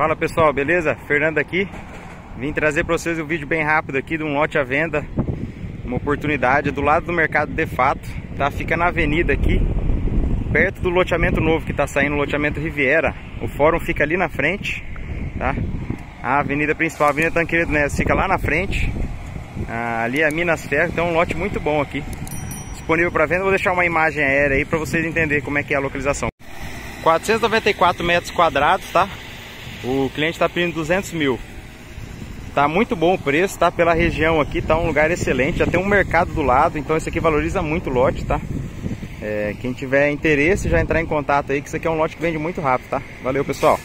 Fala pessoal, beleza? Fernando aqui. Vim trazer para vocês um vídeo bem rápido aqui de um lote à venda. Uma oportunidade do lado do mercado de fato, tá? Fica na avenida aqui, perto do loteamento novo que tá saindo, o loteamento Riviera. O fórum fica ali na frente, tá? A avenida principal, a Avenida Tanqueiro Neves, fica lá na frente. Ah, ali é a Minas Ferro, então é um lote muito bom aqui. Disponível para venda, vou deixar uma imagem aérea aí para vocês entenderem como é que é a localização. 494 metros quadrados, tá? O cliente está pedindo 200 mil. Tá muito bom o preço, tá? Pela região aqui, tá um lugar excelente. Já tem um mercado do lado, então isso aqui valoriza muito o lote, tá? É, quem tiver interesse, já entrar em contato aí, que isso aqui é um lote que vende muito rápido, tá? Valeu, pessoal!